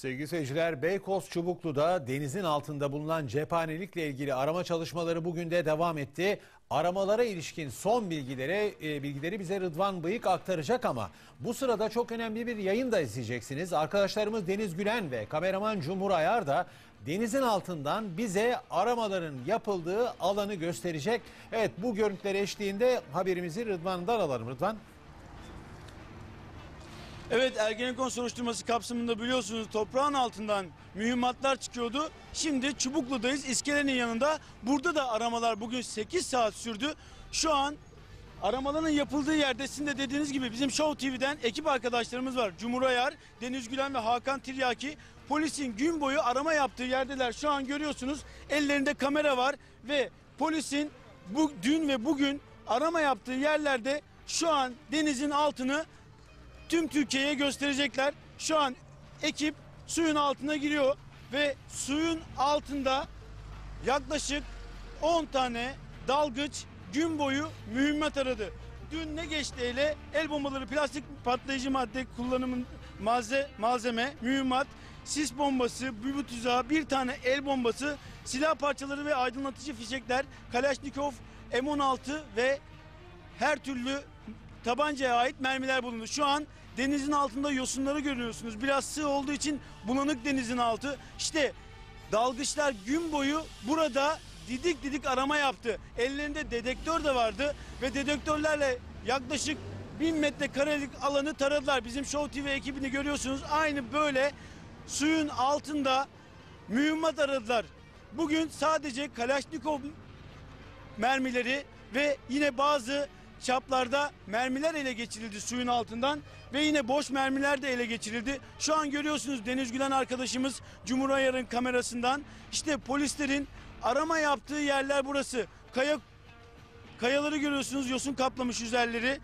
Sevgili seyirciler, Beykoz Çubuklu'da denizin altında bulunan cephanelikle ilgili arama çalışmaları bugün de devam etti. Aramalara ilişkin son bilgileri, e, bilgileri bize Rıdvan Bıyık aktaracak ama bu sırada çok önemli bir yayın da izleyeceksiniz. Arkadaşlarımız Deniz Gülen ve kameraman Cumhur Ayar da denizin altından bize aramaların yapıldığı alanı gösterecek. Evet bu görüntüler eşliğinde haberimizi Rıdvan'dan alalım. Rıdvan. Evet Ergenekon soruşturması kapsamında biliyorsunuz toprağın altından mühimmatlar çıkıyordu. Şimdi Çubuklu'dayız iskelenin yanında. Burada da aramalar bugün 8 saat sürdü. Şu an aramaların yapıldığı yerde sizin de dediğiniz gibi bizim Show TV'den ekip arkadaşlarımız var. Cumhur Ayar, Deniz Gülen ve Hakan Tiryaki. Polisin gün boyu arama yaptığı yerdeler. Şu an görüyorsunuz ellerinde kamera var ve polisin bu dün ve bugün arama yaptığı yerlerde şu an denizin altını tüm Türkiye'ye gösterecekler. Şu an ekip suyun altına giriyor ve suyun altında yaklaşık 10 tane dalgıç gün boyu mühimmat aradı. Dün ne geçti ele? El bombaları, plastik patlayıcı madde kullanımın malze, malzeme, mühimmat, sis bombası, büyü tuzağı, bir tane el bombası, silah parçaları ve aydınlatıcı fişekler, Kalashnikov, M16 ve her türlü tabancaya ait mermiler bulundu. Şu an denizin altında yosunları görüyorsunuz. Biraz sığ olduğu için bulanık denizin altı. İşte dalgıçlar gün boyu burada didik didik arama yaptı. Ellerinde dedektör de vardı ve dedektörlerle yaklaşık 1000 metrekarelik alanı taradılar. Bizim Show TV ekibini görüyorsunuz. Aynı böyle suyun altında mühimmat aradılar. Bugün sadece Kalashnikov mermileri ve yine bazı çaplarda mermiler ele geçirildi suyun altından ve yine boş mermiler de ele geçirildi. Şu an görüyorsunuz Deniz Gülen arkadaşımız Cumhur Ayar'ın kamerasından işte polislerin arama yaptığı yerler burası. Kaya kayaları görüyorsunuz yosun kaplamış üzerleri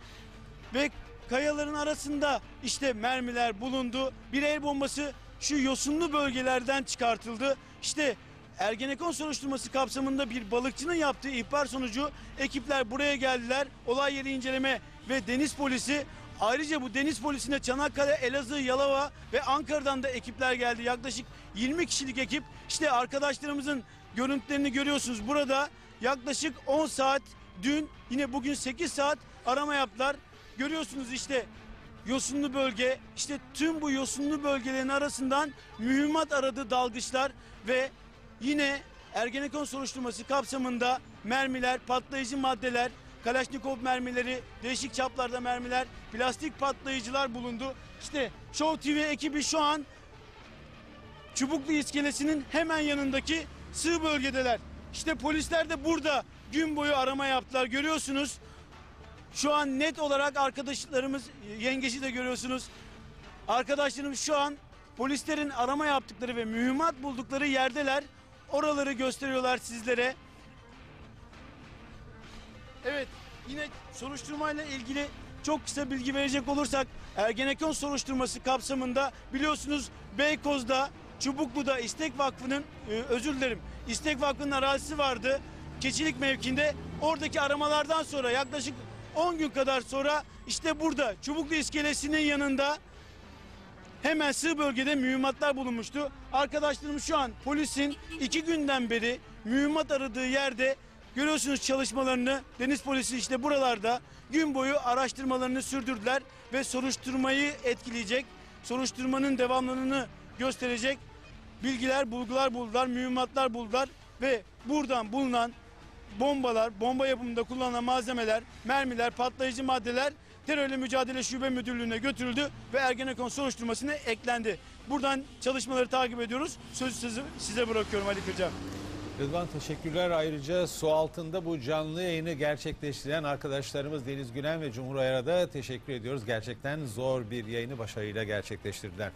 ve kayaların arasında işte mermiler bulundu. Bir el bombası şu yosunlu bölgelerden çıkartıldı. İşte Ergenekon soruşturması kapsamında bir balıkçının yaptığı ihbar sonucu ekipler buraya geldiler. Olay yeri inceleme ve deniz polisi Ayrıca bu deniz polisine Çanakkale, Elazığ, Yalova ve Ankara'dan da ekipler geldi. Yaklaşık 20 kişilik ekip. İşte arkadaşlarımızın görüntülerini görüyorsunuz. Burada yaklaşık 10 saat dün yine bugün 8 saat arama yaptılar. Görüyorsunuz işte yosunlu bölge işte tüm bu yosunlu bölgelerin arasından mühimmat aradı dalgıçlar ve yine Ergenekon soruşturması kapsamında mermiler, patlayıcı maddeler, Kalaşnikov mermileri, değişik çaplarda mermiler, plastik patlayıcılar bulundu. İşte Show TV ekibi şu an Çubuklu iskelesinin hemen yanındaki sığ bölgedeler. İşte polisler de burada gün boyu arama yaptılar görüyorsunuz. Şu an net olarak arkadaşlarımız yengeci de görüyorsunuz. Arkadaşlarımız şu an polislerin arama yaptıkları ve mühimmat buldukları yerdeler. Oraları gösteriyorlar sizlere. Evet yine soruşturmayla ilgili çok kısa bilgi verecek olursak Ergenekon soruşturması kapsamında biliyorsunuz Beykoz'da Çubuklu'da İstek Vakfı'nın e, özür dilerim İstek Vakfı'nın arazisi vardı Keçilik mevkinde oradaki aramalardan sonra yaklaşık 10 gün kadar sonra işte burada Çubuklu iskelesinin yanında hemen sığ bölgede mühimmatlar bulunmuştu. Arkadaşlarım şu an polisin iki günden beri mühimmat aradığı yerde görüyorsunuz çalışmalarını. Deniz polisi işte buralarda gün boyu araştırmalarını sürdürdüler ve soruşturmayı etkileyecek, soruşturmanın devamlılığını gösterecek bilgiler, bulgular buldular, mühimmatlar buldular ve buradan bulunan bombalar, bomba yapımında kullanılan malzemeler, mermiler, patlayıcı maddeler terörle mücadele şube müdürlüğüne götürüldü ve Ergenekon soruşturmasına eklendi. Buradan çalışmaları takip ediyoruz. Sözü size, size bırakıyorum Ali Kırca. Rıdvan teşekkürler. Ayrıca su altında bu canlı yayını gerçekleştiren arkadaşlarımız Deniz Gülen ve Cumhur Ayar'a da teşekkür ediyoruz. Gerçekten zor bir yayını başarıyla gerçekleştirdiler.